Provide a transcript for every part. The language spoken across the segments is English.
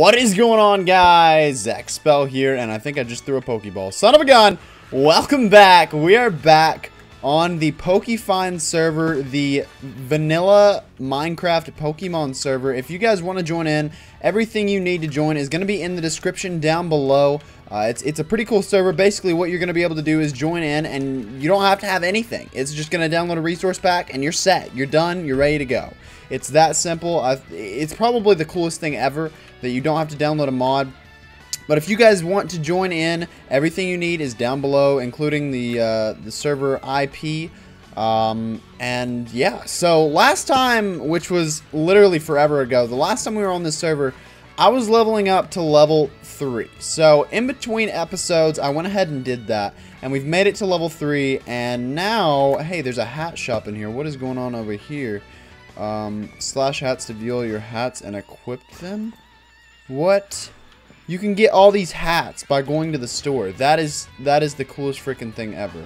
What is going on, guys? Expel here, and I think I just threw a Pokeball. Son of a gun! Welcome back. We are back on the Pokefind server, the vanilla Minecraft Pokemon server. If you guys want to join in, everything you need to join is going to be in the description down below. Uh, it's, it's a pretty cool server. Basically, what you're going to be able to do is join in, and you don't have to have anything. It's just going to download a resource pack, and you're set. You're done. You're ready to go. It's that simple. I've, it's probably the coolest thing ever that you don't have to download a mod. But if you guys want to join in, everything you need is down below, including the uh, the server IP. Um, and yeah, so last time, which was literally forever ago, the last time we were on this server, I was leveling up to level 3. So in between episodes, I went ahead and did that. And we've made it to level 3. And now, hey, there's a hat shop in here. What is going on over here? Um, slash hats to view all your hats and equip them? What? You can get all these hats by going to the store. That is that is the coolest freaking thing ever.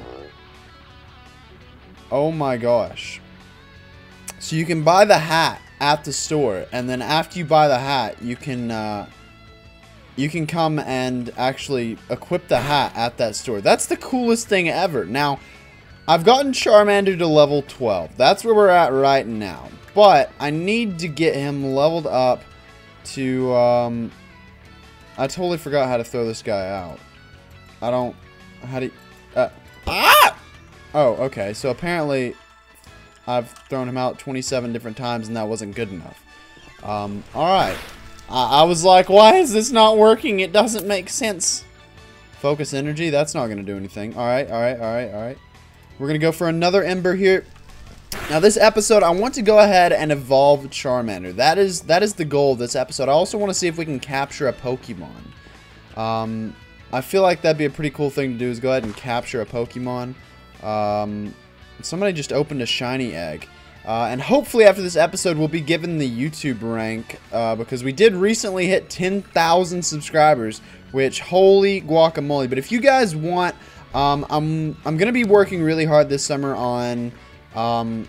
Oh my gosh. So you can buy the hat at the store, and then after you buy the hat, you can uh, you can come and actually equip the hat at that store. That's the coolest thing ever. Now, I've gotten Charmander to level 12. That's where we're at right now. But I need to get him leveled up to, um, I totally forgot how to throw this guy out. I don't, how do you, uh, ah! Oh, okay, so apparently I've thrown him out 27 different times and that wasn't good enough. Um, alright. I, I was like, why is this not working? It doesn't make sense. Focus energy, that's not going to do anything. Alright, alright, alright, alright. We're going to go for another Ember here. Now this episode, I want to go ahead and evolve Charmander. That is that is the goal of this episode. I also want to see if we can capture a Pokemon. Um, I feel like that'd be a pretty cool thing to do is go ahead and capture a Pokemon. Um, somebody just opened a shiny egg. Uh, and hopefully after this episode, we'll be given the YouTube rank uh, because we did recently hit 10,000 subscribers, which holy guacamole. But if you guys want, um, I'm, I'm to be working really hard this summer on um,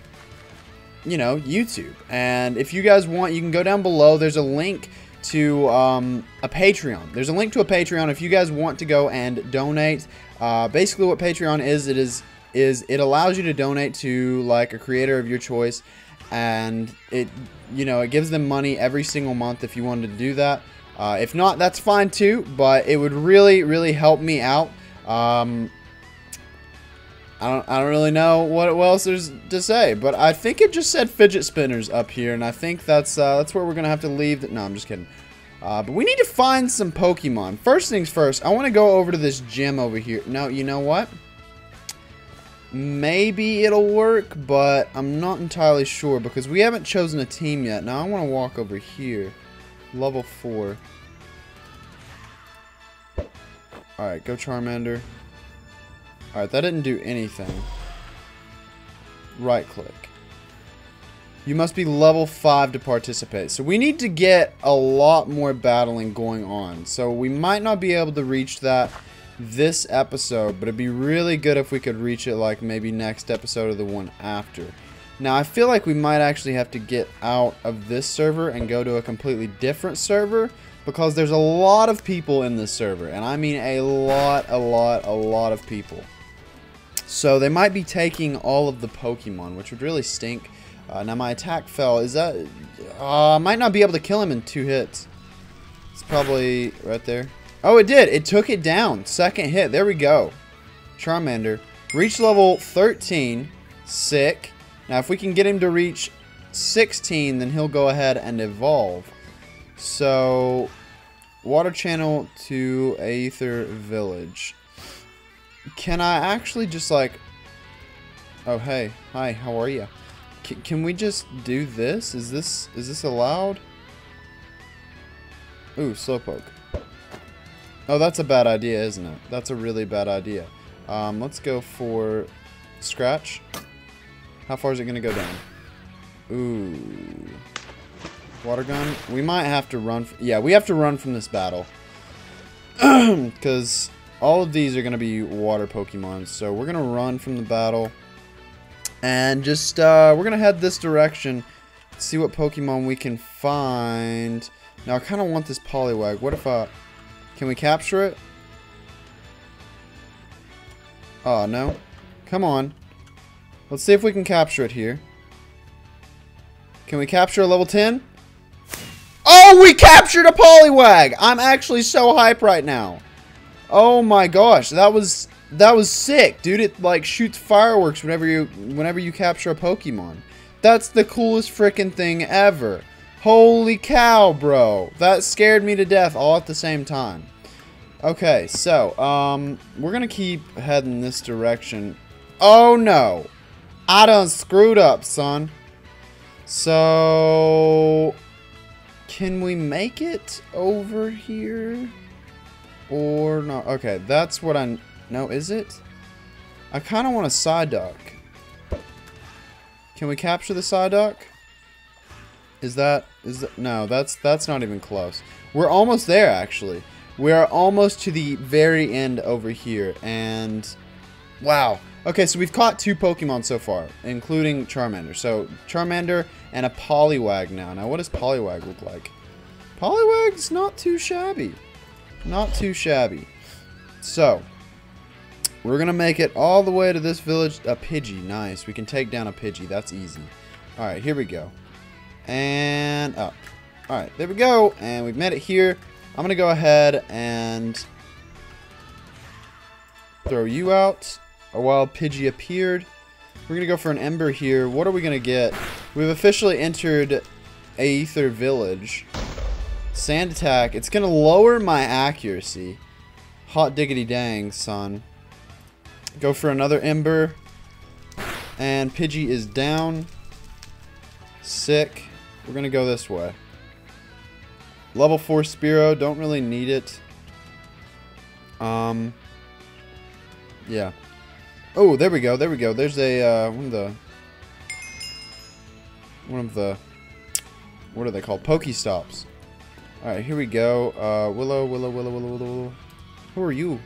you know, YouTube. And if you guys want, you can go down below. There's a link to um, a Patreon. There's a link to a Patreon if you guys want to go and donate. Uh, basically, what Patreon is, it is is it allows you to donate to like a creator of your choice, and it you know it gives them money every single month if you wanted to do that. Uh, if not, that's fine too, but it would really really help me out. Um, I don't, I don't really know what else there's to say, but I think it just said fidget spinners up here, and I think that's uh, that's where we're gonna have to leave. The, no, I'm just kidding. Uh, but we need to find some Pokemon. First things first, I want to go over to this gym over here. No, you know what? Maybe it'll work, but I'm not entirely sure because we haven't chosen a team yet. Now I want to walk over here. Level 4. Alright, go Charmander. Alright, that didn't do anything. Right click. You must be level 5 to participate. So we need to get a lot more battling going on. So we might not be able to reach that this episode, but it'd be really good if we could reach it like maybe next episode or the one after. Now I feel like we might actually have to get out of this server and go to a completely different server because there's a lot of people in this server and I mean a lot, a lot, a lot of people. So they might be taking all of the Pokemon, which would really stink. Uh, now my attack fell. Is that... Uh, I might not be able to kill him in two hits. It's probably right there. Oh, it did. It took it down. Second hit. There we go. Charmander. Reach level 13. Sick. Now, if we can get him to reach 16, then he'll go ahead and evolve. So, water channel to Aether Village. Can I actually just like... Oh, hey. Hi, how are you? Can we just do this? Is this is this allowed? Ooh, Slowpoke. Oh, that's a bad idea, isn't it? That's a really bad idea. Um, let's go for Scratch. How far is it going to go down? Ooh. Water gun. We might have to run. Yeah, we have to run from this battle. Because all of these are going to be water Pokemon. So we're going to run from the battle. And just, uh, we're going to head this direction. See what Pokemon we can find. Now, I kind of want this Poliwag. What if I... Can we capture it? Oh, no. Come on. Let's see if we can capture it here. Can we capture a level 10? Oh, we captured a Poliwag! I'm actually so hype right now. Oh my gosh, that was that was sick, dude. It like shoots fireworks whenever you whenever you capture a Pokemon. That's the coolest freaking thing ever. Holy cow, bro. That scared me to death all at the same time. Okay, so, um, we're gonna keep heading this direction. Oh no! I done screwed up, son. So, can we make it over here? Or not? Okay, that's what I... No, is it? I kind of want a Psyduck. Can we capture the side Psyduck? Is that... Is that... No, that's, that's not even close. We're almost there, actually. We are almost to the very end over here, and... Wow. Okay, so we've caught two Pokemon so far, including Charmander. So, Charmander and a Poliwag now. Now, what does Poliwag look like? Poliwag's not too shabby. Not too shabby. So, we're going to make it all the way to this village. A Pidgey. Nice. We can take down a Pidgey. That's easy. Alright, here we go. And up. Alright, there we go. And we've made it here. I'm going to go ahead and throw you out. A wild Pidgey appeared. We're going to go for an Ember here. What are we going to get? We've officially entered Aether Village. Sand attack. It's going to lower my accuracy. Hot diggity dang, son. Go for another Ember. And Pidgey is down. Sick. We're going to go this way. Level 4 Spearow. Don't really need it. Um. Yeah. Oh, there we go. There we go. There's a, uh, one of the... One of the... What are they called? Pokestops. Alright, here we go. Uh, Willow, Willow, Willow, Willow, Willow. Who are you?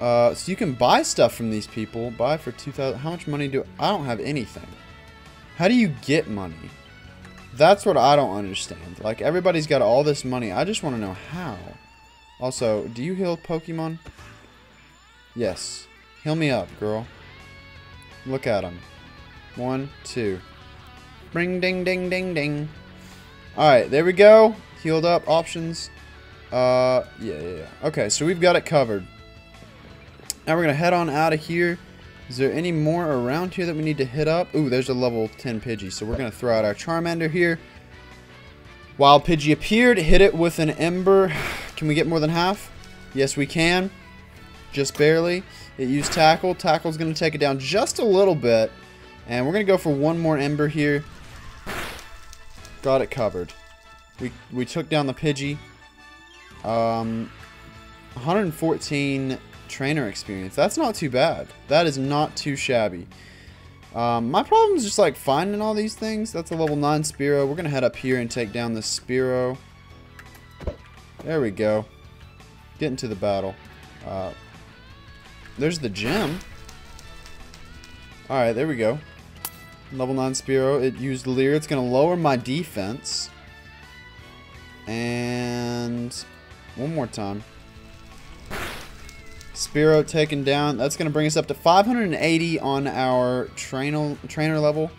Uh, so you can buy stuff from these people. Buy for 2,000. How much money do... I don't have anything. How do you get money? That's what I don't understand. Like, everybody's got all this money. I just want to know how. Also, do you heal Pokemon? Yes. Heal me up, girl. Look at him. One, two. Ring, ding, ding, ding, ding. Alright, there we go. Healed up. Options. Uh, yeah, yeah, yeah. Okay, so we've got it covered. Now we're going to head on out of here. Is there any more around here that we need to hit up? Ooh, there's a level 10 Pidgey. So we're going to throw out our Charmander here. Wild Pidgey appeared. Hit it with an Ember. Can we get more than half? Yes, we can. Just barely. It used Tackle. Tackle's going to take it down just a little bit. And we're going to go for one more Ember here. Got it covered. We, we took down the Pidgey. Um, 114 trainer experience. That's not too bad. That is not too shabby. Um, my problem is just like finding all these things. That's a level 9 Spearow. We're going to head up here and take down this Spearow. There we go. Get into the battle. Uh, there's the gem. Alright, there we go. Level 9 Spearow. It used Leer. It's going to lower my defense. And one more time. Spearow taken down. That's going to bring us up to 580 on our trainer, trainer level.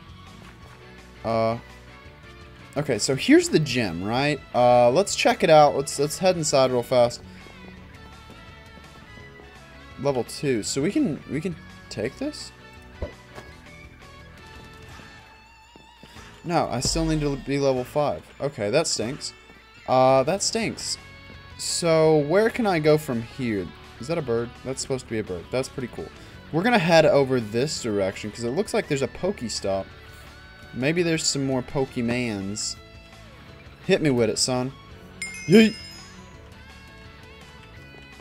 Uh, okay, so here's the gym, right? Uh, let's check it out. Let's let's head inside real fast. Level 2. So we can we can take this? No, I still need to be level 5. Okay, that stinks. Uh, that stinks. So, where can I go from here? Is that a bird? That's supposed to be a bird. That's pretty cool. We're to head over this direction, because it looks like there's a Pokestop. Maybe there's some more Pokemans. Hit me with it, son. Yeet!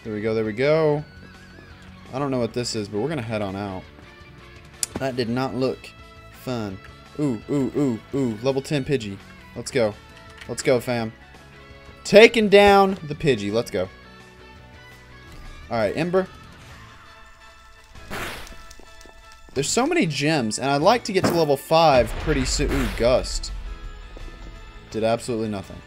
There we go, there we go. I don't know what this is, but we're going to head on out. That did not look fun. Ooh, ooh, ooh, ooh. Level 10 Pidgey. Let's go. Let's go, fam. Taking down the Pidgey. Let's go. Alright, Ember. There's so many gems, and I'd like to get to level 5 pretty soon. Ooh, Gust. Did absolutely nothing.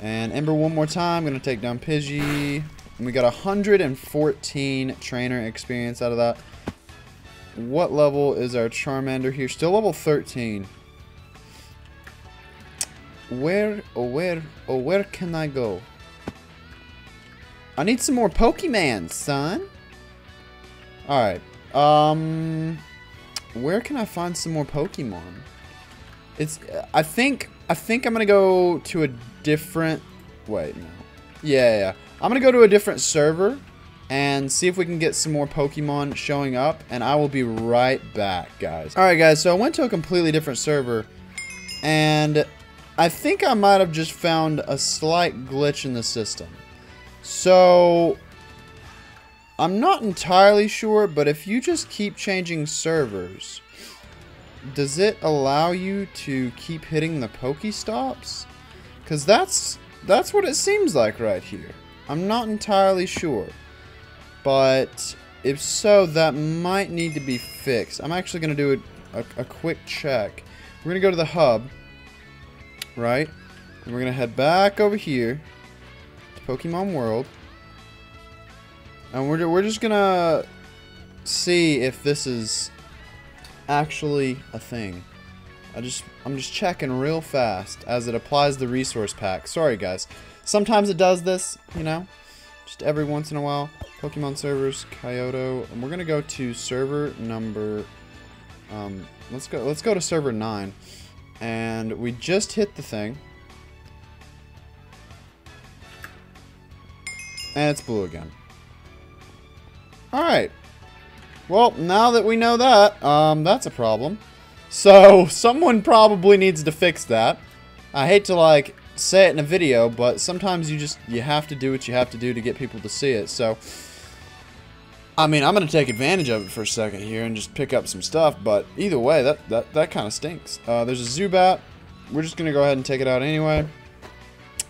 And Ember one more time. Gonna take down Pidgey. And we got 114 trainer experience out of that. What level is our Charmander here? Still level 13. Where, oh where, oh where can I go? I need some more Pokemon, son. Alright. Um, where can I find some more Pokemon? It's, I think, I think I'm gonna go to a different, wait, no. Yeah, yeah, I'm gonna go to a different server and see if we can get some more Pokemon showing up, and I will be right back, guys. Alright, guys, so I went to a completely different server, and I think I might have just found a slight glitch in the system. So, I'm not entirely sure, but if you just keep changing servers, does it allow you to keep hitting the Pokestops? Because that's, that's what it seems like right here. I'm not entirely sure. But if so, that might need to be fixed. I'm actually going to do a, a, a, quick check. We're going to go to the hub, right? And we're going to head back over here to Pokemon World. And we're, we're just going to see if this is actually a thing. I just, I'm just checking real fast as it applies the resource pack. Sorry, guys. Sometimes it does this, you know, just every once in a while. Pokemon servers, Kyoto, and we're gonna go to server number. Um, let's go. Let's go to server nine, and we just hit the thing, and it's blue again. All right. Well, now that we know that, um, that's a problem. So someone probably needs to fix that. I hate to like say it in a video, but sometimes you just you have to do what you have to do to get people to see it. So I mean, I'm going to take advantage of it for a second here and just pick up some stuff, but either way, that, that, that kind of stinks. Uh, there's a Zubat. We're just going to go ahead and take it out anyway.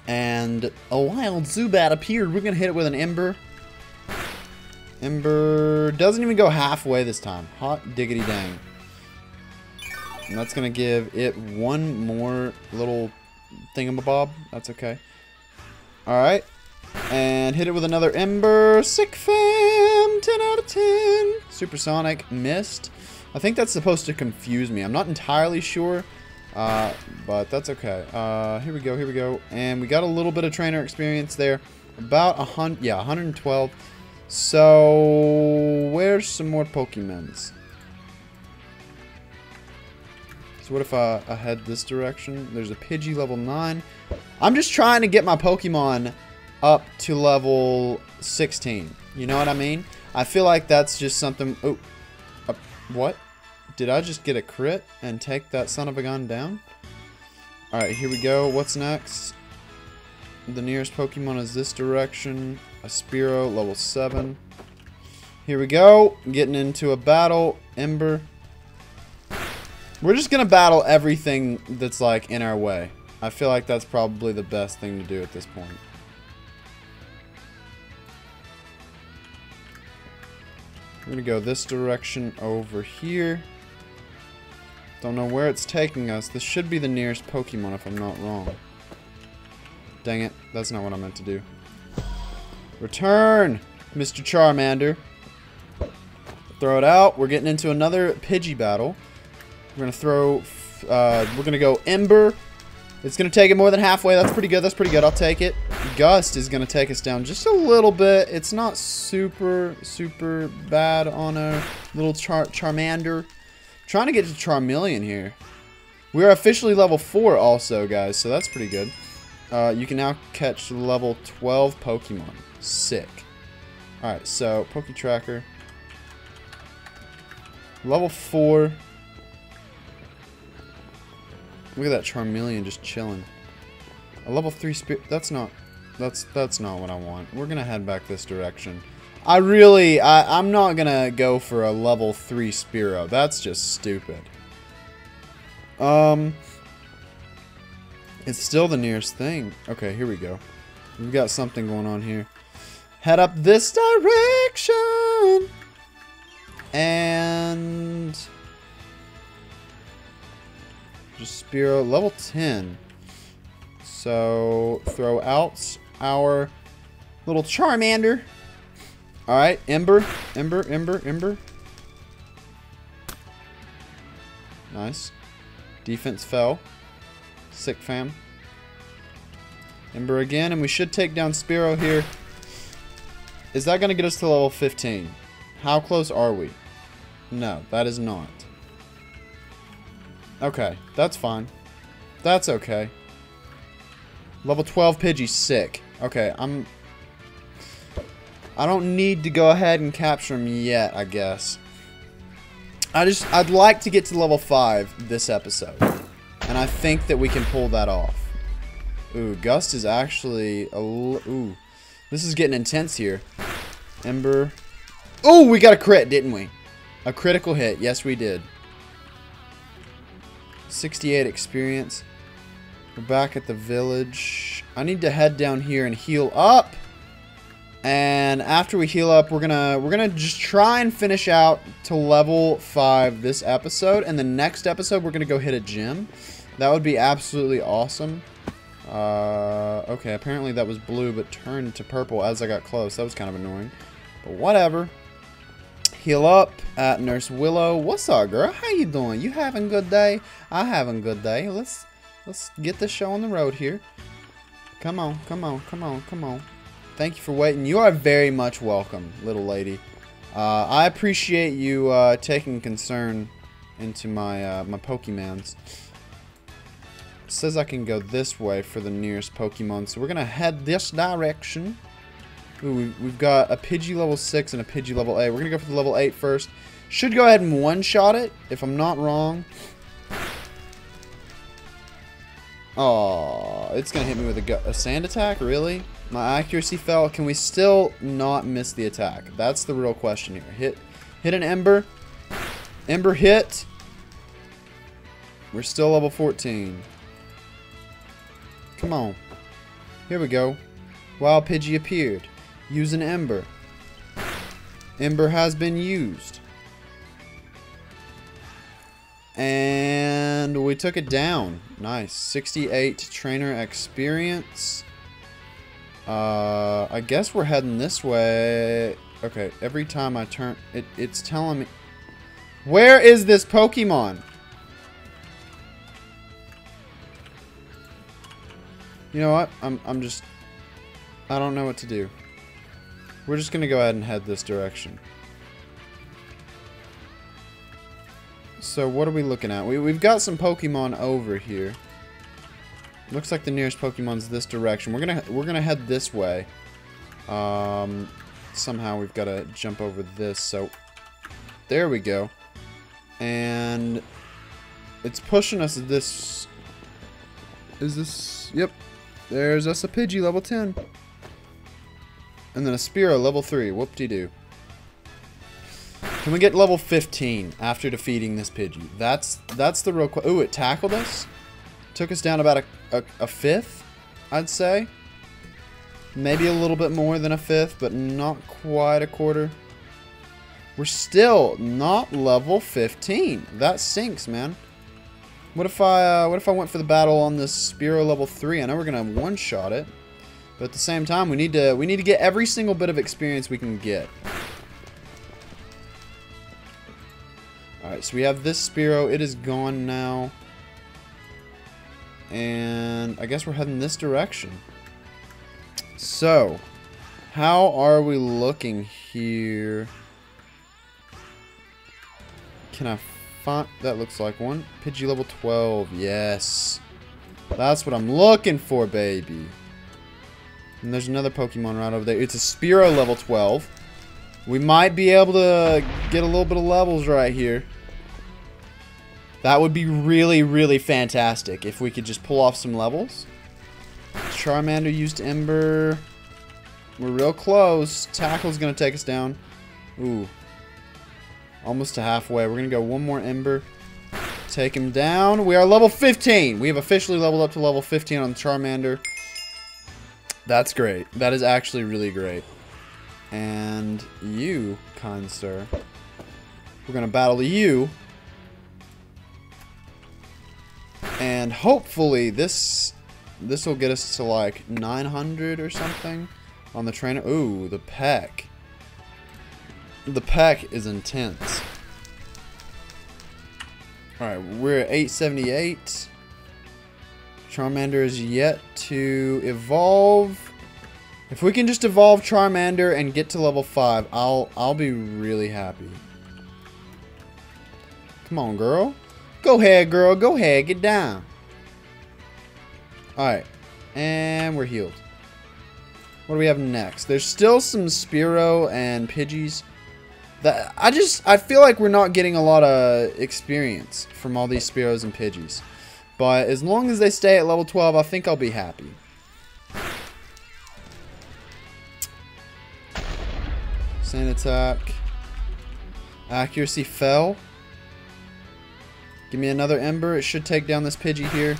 And a wild Zubat appeared. We're going to hit it with an Ember. Ember doesn't even go halfway this time. Hot diggity dang. And that's going to give it one more little thingamabob. That's okay. Alright. And hit it with another Ember. Sick fam! 10 out of 10. Supersonic. Missed. I think that's supposed to confuse me. I'm not entirely sure. Uh, but that's okay. Uh, here we go, here we go. And we got a little bit of trainer experience there. About a hundred, yeah, 112. So, where's some more Pokemons? So what if I, I head this direction? There's a Pidgey level 9. I'm just trying to get my Pokemon up to level 16. You know what I mean? I feel like that's just something... Oh, uh, what? Did I just get a crit and take that son of a gun down? Alright, here we go. What's next? The nearest Pokemon is this direction. A Spearow, level 7. Here we go. Getting into a battle. Ember. We're just to battle everything that's like in our way. I feel like that's probably the best thing to do at this point. We're to go this direction over here. Don't know where it's taking us. This should be the nearest Pokemon if I'm not wrong. Dang it. That's not what I meant to do. Return, Mr. Charmander. Throw it out. We're getting into another Pidgey battle. We're going to throw... Uh, we're going to go Ember. It's going to take it more than halfway. That's pretty good. That's pretty good. I'll take it. Gust is going to take us down just a little bit. It's not super, super bad on a little Char Charmander. Trying to get to Charmeleon here. We are officially level 4 also, guys, so that's pretty good. Uh, you can now catch level 12 Pokemon. Sick. Alright, so Poke Tracker. Level 4. Look at that Charmeleon just chilling. A level 3 Spearow. That's not... That's that's not what I want. We're going to head back this direction. I really... I, I'm not going to go for a level 3 Spearow. That's just stupid. Um... It's still the nearest thing. Okay, here we go. We've got something going on here. Head up this direction! And... Spearow, level 10. So, throw out our little Charmander. Alright, Ember, Ember, Ember, Ember. Nice. Defense fell. Sick fam. Ember again, and we should take down Spearow here. Is that going to get us to level 15? How close are we? No, that is not. Okay, that's fine. That's okay. Level 12 Pidgey, sick. Okay, I'm... I don't need to go ahead and capture him yet, I guess. I just, I'd like to get to level 5 this episode. And I think that we can pull that off. Ooh, Gust is actually a ooh. This is getting intense here. Ember. Oh, we got a crit, didn't we? A critical hit. Yes, we did. 68 experience. We're back at the village. I need to head down here and heal up. And after we heal up, we're gonna we're gonna just try and finish out to level five this episode. And the next episode, we're gonna go hit a gym. That would be absolutely awesome. Uh, okay, apparently that was blue, but turned to purple as I got close. That was kind of annoying. But whatever. Heal up at Nurse Willow. What's up, girl? How you doing? You having a good day? I having a good day. Let's let's get the show on the road here. Come on, come on, come on, come on. Thank you for waiting. You are very much welcome, little lady. Uh, I appreciate you uh, taking concern into my uh, my Pokemons. It says I can go this way for the nearest Pokemon, so we're gonna head this direction. Ooh, we've got a Pidgey level 6 and a Pidgey level 8. We're gonna go for the level 8 first. Should go ahead and one-shot it, if I'm not wrong. Oh, it's gonna hit me with a, a sand attack, really? My accuracy fell. Can we still not miss the attack? That's the real question here. Hit, hit an Ember. Ember hit. We're still level 14. Come on. Here we go. Wild Pidgey appeared. Use an Ember. Ember has been used. And we took it down. Nice. 68 trainer experience. Uh, I guess we're heading this way. Okay, every time I turn, it, it's telling me. Where is this Pokemon? You know what? I'm, I'm just, I don't know what to do. We're just to go ahead and head this direction. So what are we looking at? We, we've got some Pokemon over here. Looks like the nearest Pokemon's this direction. We're gonna we're gonna head this way. Um, somehow we've got to jump over this. So there we go. And it's pushing us this. Is this? Yep. There's us a Pidgey level 10. And then a Spearow level 3. Whoop-de-doo. Can we get level 15 after defeating this Pidgey? That's that's the real question. Ooh, it tackled us? Took us down about a, a, a fifth, I'd say. Maybe a little bit more than a fifth, but not quite a quarter. We're still not level 15. That sinks, man. What if I uh, what if I went for the battle on this Spearow level 3? I know we're going to one-shot it. But at the same time, we need to we need to get every single bit of experience we can get. Alright, so we have this Spearow. It is gone now. And I guess we're heading this direction. So, how are we looking here? Can I find... That looks like one. Pidgey level 12. Yes. That's what I'm looking for, baby. And there's another Pokemon right over there. It's a Spearow level 12. We might be able to get a little bit of levels right here. That would be really, really fantastic if we could just pull off some levels. Charmander used Ember. We're real close. Tackle's going to take us down. Ooh. Almost to halfway. We're going to go one more Ember. Take him down. We are level 15. We have officially leveled up to level 15 on Charmander. That's great. That is actually really great. And you, kind sir. We're going to battle you and hopefully this This will get us to like 900 or something on the trainer. Ooh, the peck. The peck is intense. Alright, we're at 878. Charmander is yet to evolve. If we can just evolve Charmander and get to level 5, I'll I'll be really happy. Come on, girl. Go ahead, girl. Go ahead. Get down. Alright. And we're healed. What do we have next? There's still some Spearow and Pidgeys. That I just I feel like we're not getting a lot of experience from all these Spearows and Pidgeys. But as long as they stay at level 12, I think I'll be happy. Sand attack. Accuracy fell. Give me another Ember. It should take down this Pidgey here.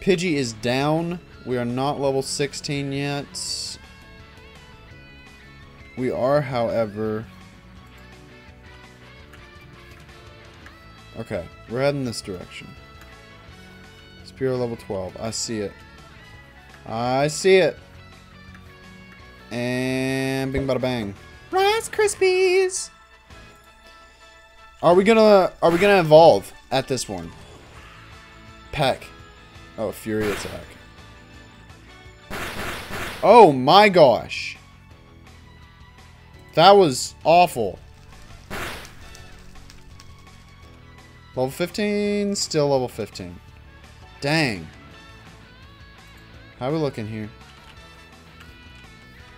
Pidgey is down. We are not level 16 yet. We are, however... Okay, we're heading this direction. Spear level 12. I see it. I see it. And bing bada bang. Rice Krispies! Are we gonna are we gonna evolve at this one? Peck. Oh, Fury attack. Oh my gosh. That was awful. Level 15, still level 15. Dang. How are we looking here?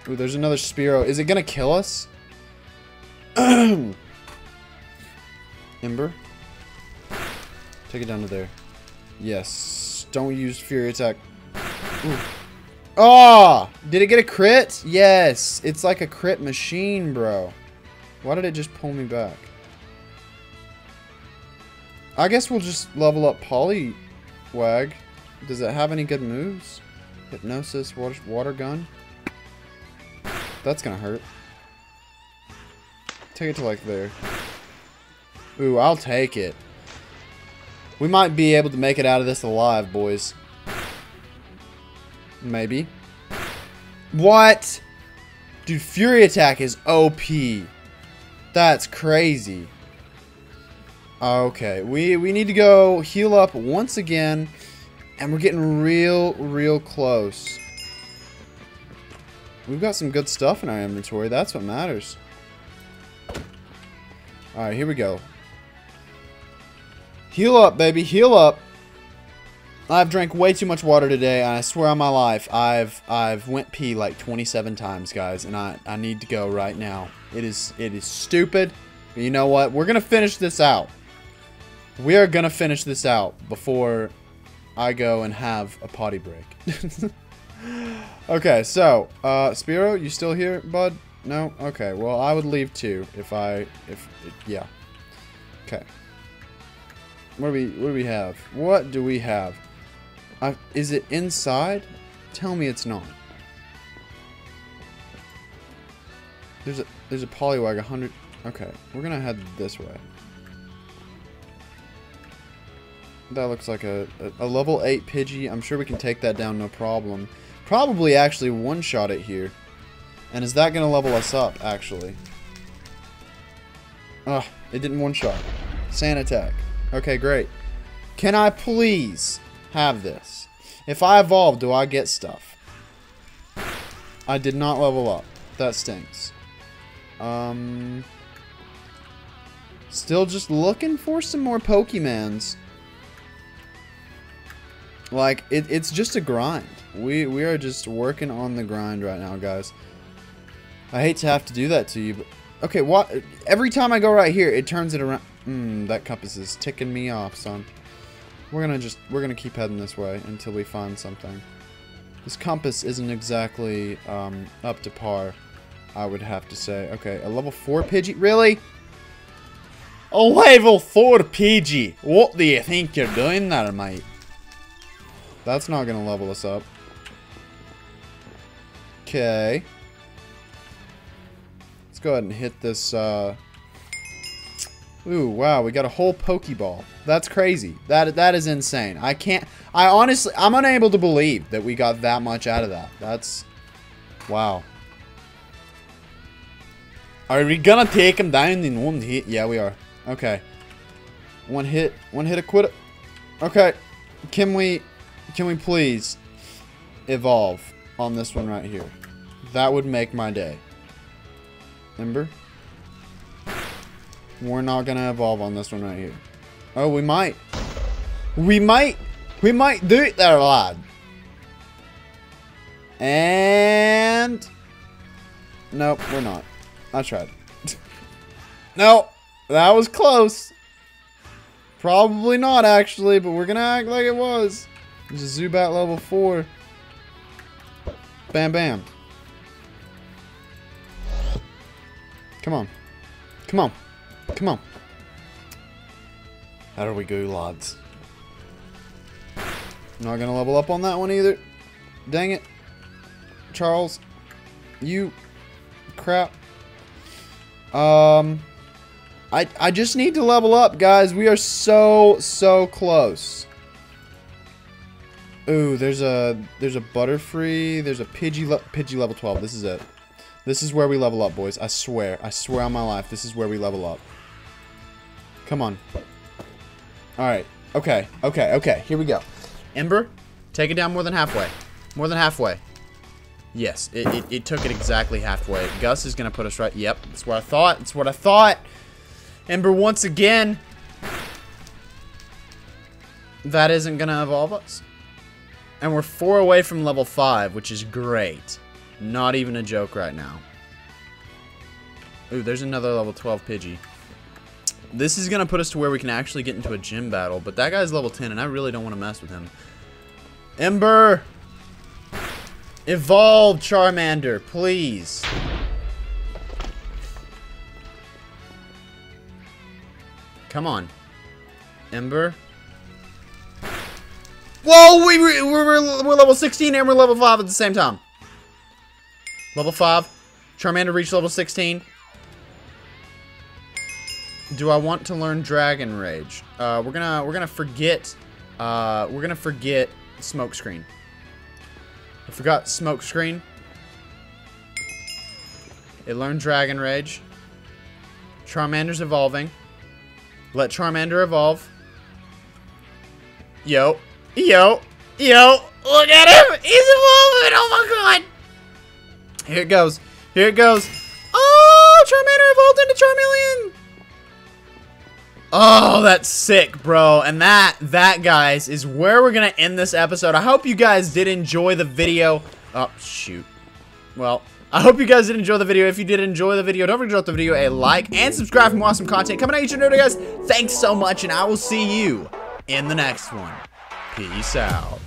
Ooh, there's another Spearow. Is it gonna kill us? Ember. Take it down to there. Yes. Don't use Fury Attack. Ooh. Oh! Did it get a crit? Yes. It's like a crit machine, bro. Why did it just pull me back? I guess we'll just level up Poliwag. Does it have any good moves? Hypnosis, water, water gun. That's gonna hurt. Take it to like there. Ooh, I'll take it. We might be able to make it out of this alive, boys. Maybe. What? Dude, Fury Attack is OP. That's crazy. Okay, we, we need to go heal up once again. And we're getting real, real close. We've got some good stuff in our inventory. That's what matters. Alright, here we go. Heal up, baby. Heal up. I've drank way too much water today, and I swear on my life, I've I've went pee like 27 times, guys, and I, I need to go right now. It is it is stupid. But you know what? We're gonna finish this out. We are gonna finish this out before I go and have a potty break. okay, so, uh, Spearow, you still here, bud? No? Okay, well, I would leave too if I, if, yeah. Okay. What do we, what do we have? What do we have? Uh, is it inside? Tell me it's not. There's a, there's a Poliwag, 100, okay, we're gonna head this way. That looks like a, a, a, level 8 Pidgey. I'm sure we can take that down no problem. Probably actually one-shot it here. And is that going to level us up, actually? Ugh, it didn't one-shot. Sand attack. Okay, great. Can I please have this? If I evolve, do I get stuff? I did not level up. That stinks. Um... Still just looking for some more Pokemons. Like, it, it's just a grind. We, we are just working on the grind right now, guys. I hate to have to do that to you, but... Okay, what? Every time I go right here, it turns it around. Hmm, that compass is ticking me off, son. We're gonna just, we're gonna keep heading this way until we find something. This compass isn't exactly um, up to par, I would have to say. Okay, a level 4 Pidgey? Really? A level 4 Pidgey? What do you think you're doing there, mate? That's not going to level us up. Okay. Let's go ahead and hit this, uh... Ooh, wow, we got a whole Pokeball. That's crazy. That That is insane. I can't... I honestly... I'm unable to believe that we got that much out of that. That's... Wow. Are we gonna take him down in one hit? Yeah, we are. Okay. One hit. One hit a quit. Okay. Can we... Can we please evolve on this one right here? That would make my day. Ember? We're not gonna evolve on this one right here. Oh, we might. We might. We might do it there, lad. And... Nope, we're not. I tried. no, that was close. Probably not, actually, but we're gonna act like it was. There's a Zubat level 4. Bam, bam. Come on. Come on. Come on. How do we go, lads? Not gonna level up on that one either. Dang it. Charles. You. Crap. Um. I, I just need to level up, guys. We are so, so close. Ooh, there's a there's a Butterfree. There's a Pidgey, le Pidgey level 12. This is it. This is where we level up, boys. I swear. I swear on my life. This is where we level up. Come on. Alright. Okay. Okay. Okay. Here we go. Ember, take it down more than halfway. More than halfway. Yes. It, it, it took it exactly halfway. Gust is going to put us right. Yep. That's what I thought. That's what I thought. Ember once again. That isn't going to evolve us. And we're four away from level five, which is great. Not even a joke right now. Ooh, there's another level 12 Pidgey. This is going to put us to where we can actually get into a gym battle, but that guy's level 10, and I really don't want to mess with him. Ember! Evolve, Charmander, please. Come on. Ember? Whoa, we, we're, we're, we're level 16 and we're level 5 at the same time. Level 5. Charmander reached level 16. Do I want to learn Dragon Rage? Uh, we're gonna we're gonna forget uh, we're gonna forget Smokescreen. I forgot Smokescreen. It learned Dragon Rage. Charmander's evolving. Let Charmander evolve. Yo. Yo. Yo. Look at him! He's evolving! Oh my god! Here it goes. Here it goes. Oh, Charmander evolved into Charmeleon. Oh, that's sick, bro. And that, that, guys, is where we're going to end this episode. I hope you guys did enjoy the video. Oh, shoot. Well, I hope you guys did enjoy the video. If you did enjoy the video, don't forget to drop the video a like and subscribe for more awesome content coming at you today, guys. Thanks so much, and I will see you in the next one. Peace out.